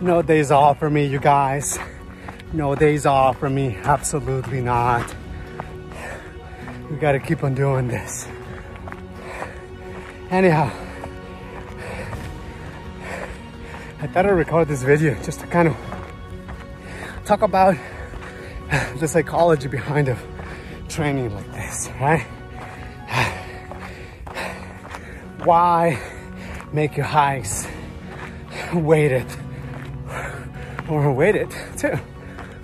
No days off for me, you guys. No days off for me, absolutely not. We gotta keep on doing this. Anyhow, I thought I'd record this video just to kind of talk about the psychology behind of training like this, right? Why make your hikes weighted or weighted too,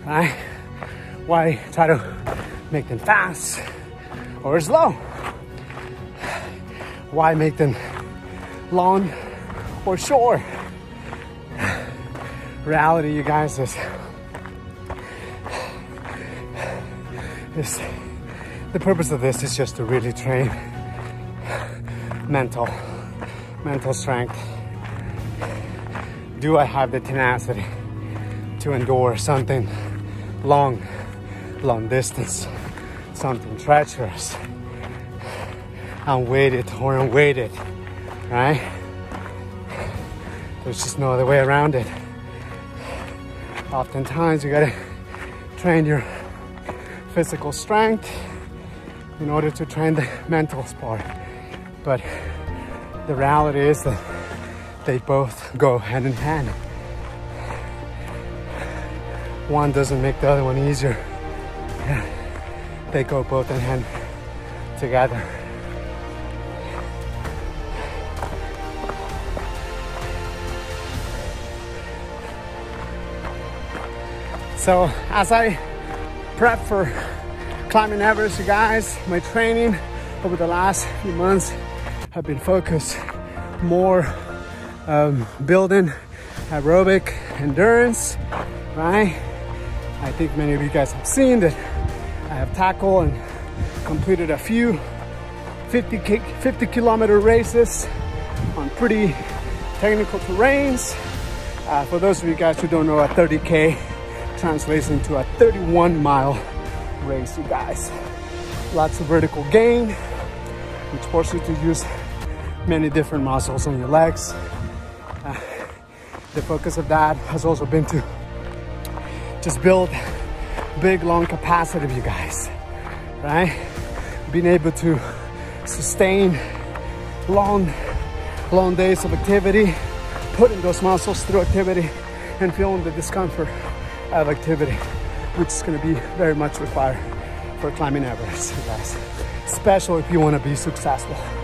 right? Why try to make them fast or slow? Why make them long or short? Reality, you guys, is, is the purpose of this is just to really train mental, mental strength. Do I have the tenacity to endure something long, long distance, something treacherous, unweighted or unweighted, right? There's just no other way around it. Oftentimes you gotta train your physical strength in order to train the mental part. But the reality is that they both go hand in hand. One doesn't make the other one easier. They go both in hand together. So as I prep for climbing Everest, you guys, my training over the last few months have been focused more um, building aerobic endurance, right? I think many of you guys have seen that I have tackled and completed a few 50, 50 kilometer races on pretty technical terrains. Uh, for those of you guys who don't know, a 30K translates into a 31 mile race, you guys. Lots of vertical gain, which forces you to use many different muscles on your legs. Uh, the focus of that has also been to just build big lung capacity of you guys, right? Being able to sustain long, long days of activity, putting those muscles through activity and feeling the discomfort of activity, which is gonna be very much required for climbing Everest, guys. Especially if you wanna be successful.